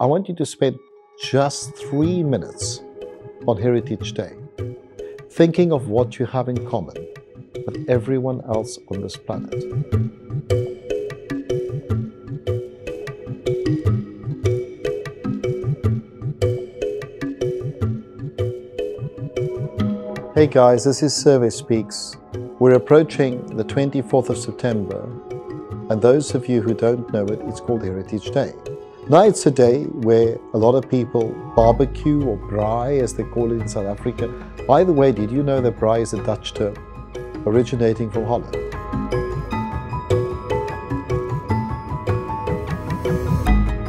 I want you to spend just three minutes on Heritage Day thinking of what you have in common with everyone else on this planet. Hey guys, this is Survé Speaks. We're approaching the 24th of September, and those of you who don't know it, it's called Heritage Day. Now it's a day where a lot of people barbecue or braai as they call it in South Africa. By the way, did you know that braai is a Dutch term originating from Holland?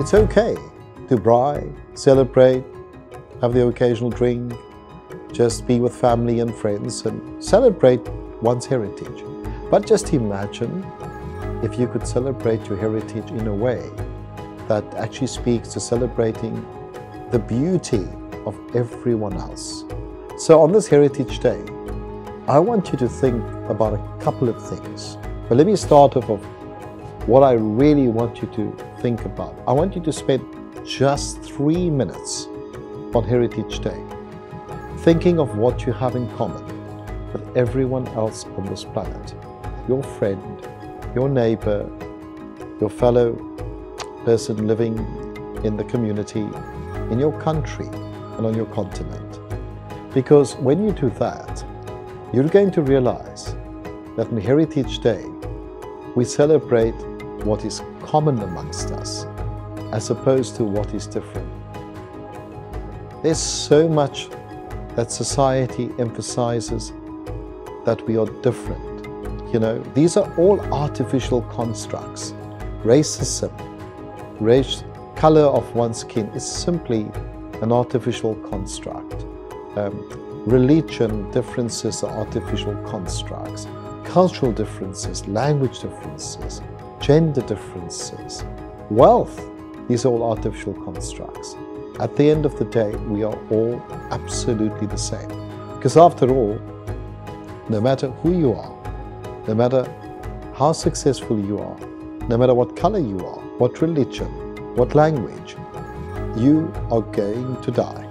It's okay to braai, celebrate, have the occasional drink, just be with family and friends and celebrate one's heritage. But just imagine if you could celebrate your heritage in a way that actually speaks to celebrating the beauty of everyone else. So on this Heritage Day, I want you to think about a couple of things. But let me start off of what I really want you to think about. I want you to spend just three minutes on Heritage Day thinking of what you have in common with everyone else on this planet. Your friend, your neighbor, your fellow person living in the community, in your country, and on your continent. Because when you do that, you're going to realize that on Heritage Day, we celebrate what is common amongst us as opposed to what is different. There's so much that society emphasizes that we are different. You know, these are all artificial constructs. Racism, race, color of one's skin is simply an artificial construct. Um, religion differences are artificial constructs. Cultural differences, language differences, gender differences, wealth, these are all artificial constructs. At the end of the day, we are all absolutely the same. Because after all, no matter who you are, no matter how successful you are, no matter what color you are, what religion, what language, you are going to die.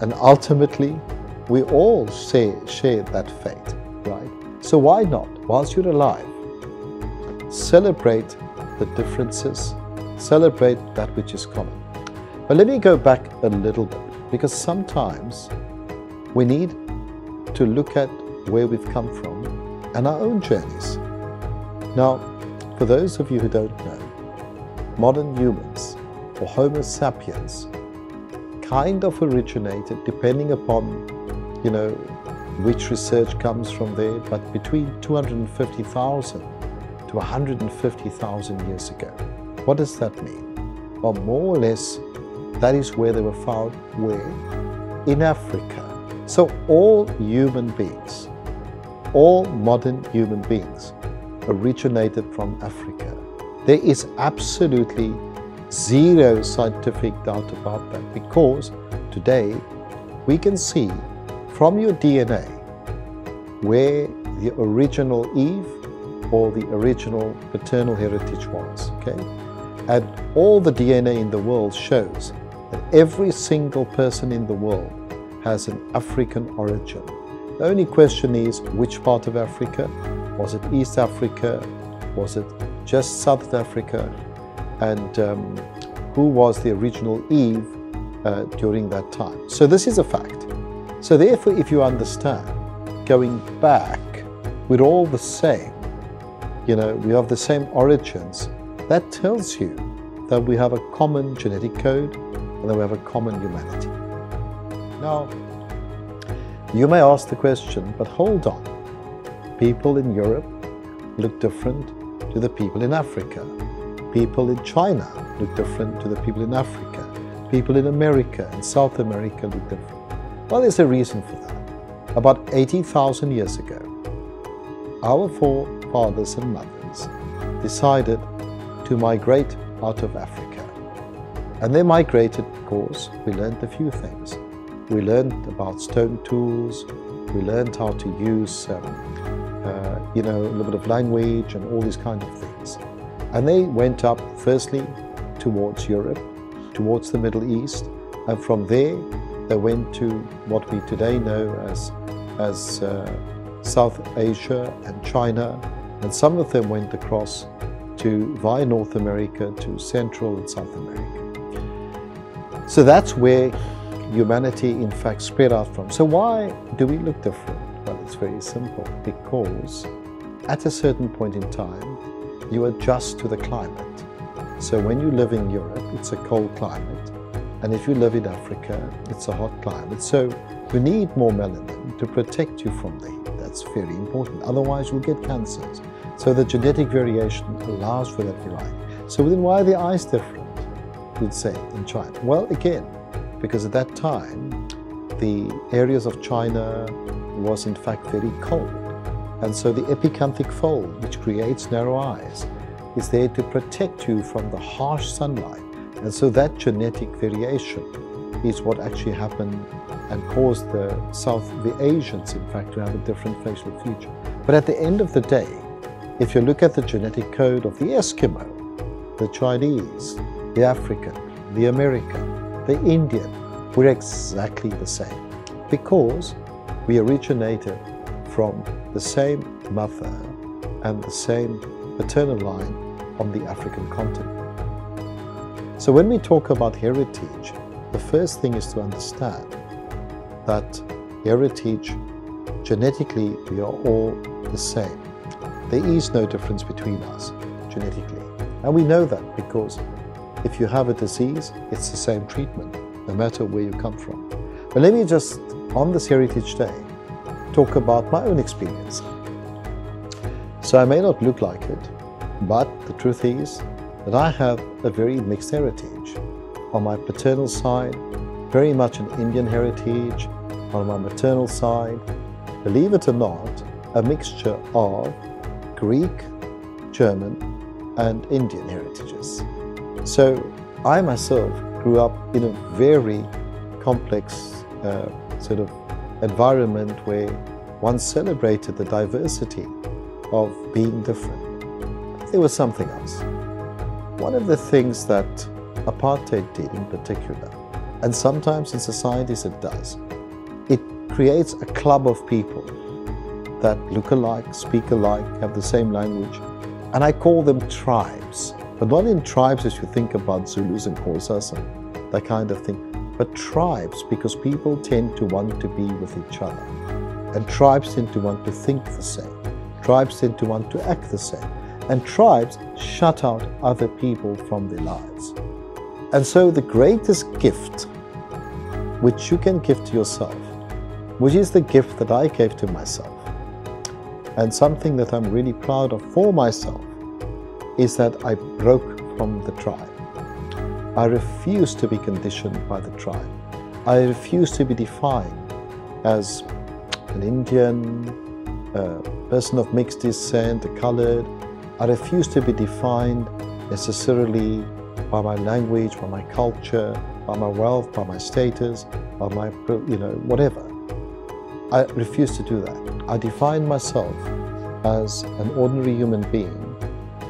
And ultimately, we all share, share that fate, right? So why not, whilst you're alive, celebrate the differences, celebrate that which is common. But let me go back a little bit, because sometimes we need to look at where we've come from and our own journeys. Now, for those of you who don't know, modern humans, or Homo sapiens, kind of originated, depending upon, you know, which research comes from there, but between 250,000 to 150,000 years ago. What does that mean? Well, more or less, that is where they were found. Where? In Africa. So all human beings, all modern human beings, originated from Africa. There is absolutely zero scientific doubt about that because today we can see from your DNA where the original Eve or the original paternal heritage was, okay? And all the DNA in the world shows that every single person in the world has an African origin. The only question is which part of Africa? Was it East Africa? Was it just South Africa, and um, who was the original Eve uh, during that time. So this is a fact. So therefore, if you understand, going back, we're all the same. You know, we have the same origins. That tells you that we have a common genetic code and that we have a common humanity. Now, you may ask the question, but hold on. People in Europe look different to the people in Africa. People in China look different to the people in Africa. People in America and South America look different. Well, there's a reason for that. About 80,000 years ago, our forefathers and mothers decided to migrate out of Africa. And they migrated because we learned a few things. We learned about stone tools, we learned how to use um, uh, you know, a little bit of language and all these kind of things. And they went up firstly towards Europe towards the Middle East, and from there they went to what we today know as, as uh, South Asia and China, and some of them went across to via North America to Central and South America. So that's where humanity in fact spread out from. So why do we look different? Well, it's very simple because at a certain point in time, you adjust to the climate. So when you live in Europe, it's a cold climate. And if you live in Africa, it's a hot climate. So you need more melanin to protect you from the heat. That's very important. Otherwise, you'll get cancers. So the genetic variation allows for that variety. So then why are the eyes different, you'd say, in China? Well, again, because at that time, the areas of China was in fact very cold. And so the epicanthic fold, which creates narrow eyes, is there to protect you from the harsh sunlight. And so that genetic variation is what actually happened and caused the South, the Asians, in fact, to have a different facial feature. But at the end of the day, if you look at the genetic code of the Eskimo, the Chinese, the African, the American, the Indian, we're exactly the same because we originated from the same mother and the same maternal line on the African continent. So when we talk about heritage, the first thing is to understand that heritage, genetically, we are all the same. There is no difference between us genetically. And we know that because if you have a disease, it's the same treatment, no matter where you come from. But let me just, on this Heritage Day, talk about my own experience. So I may not look like it, but the truth is that I have a very mixed heritage. On my paternal side, very much an Indian heritage. On my maternal side, believe it or not, a mixture of Greek, German, and Indian heritages. So I myself grew up in a very complex uh, sort of environment where one celebrated the diversity of being different. There was something else. One of the things that apartheid did in particular, and sometimes in societies it does, it creates a club of people that look alike, speak alike, have the same language, and I call them tribes. But not in tribes as you think about Zulus and Xhosas and that kind of thing, but tribes because people tend to want to be with each other. And tribes tend to want to think the same. Tribes tend to want to act the same. And tribes shut out other people from their lives. And so the greatest gift which you can give to yourself, which is the gift that I gave to myself, and something that I'm really proud of for myself, is that I broke from the tribe. I refuse to be conditioned by the tribe. I refuse to be defined as an Indian, a person of mixed descent, a colored. I refuse to be defined necessarily by my language, by my culture, by my wealth, by my status, by my, you know, whatever. I refuse to do that. I define myself as an ordinary human being,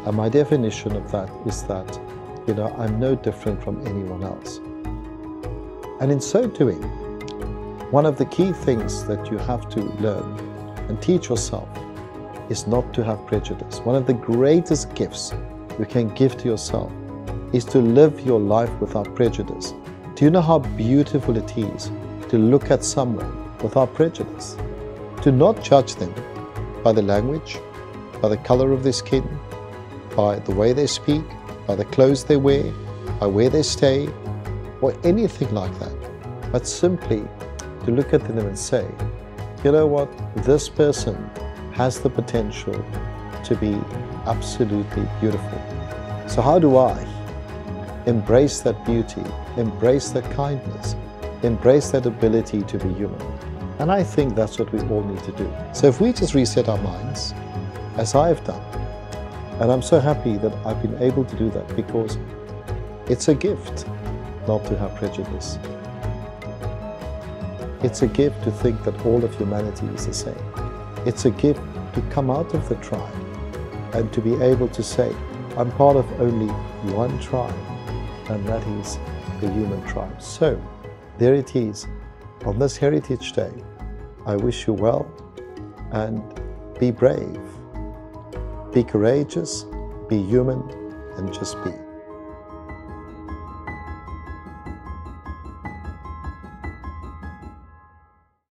and my definition of that is that you know, I'm no different from anyone else. And in so doing, one of the key things that you have to learn and teach yourself is not to have prejudice. One of the greatest gifts you can give to yourself is to live your life without prejudice. Do you know how beautiful it is to look at someone without prejudice? To not judge them by the language, by the color of their skin, by the way they speak, by the clothes they wear, by where they stay, or anything like that, but simply to look at them and say, you know what, this person has the potential to be absolutely beautiful. So, how do I embrace that beauty, embrace that kindness, embrace that ability to be human? And I think that's what we all need to do. So, if we just reset our minds, as I've done, and I'm so happy that I've been able to do that because it's a gift not to have prejudice. It's a gift to think that all of humanity is the same. It's a gift to come out of the tribe and to be able to say, I'm part of only one tribe, and that is the human tribe. So, there it is. On this Heritage Day, I wish you well and be brave, be courageous, be human, and just be.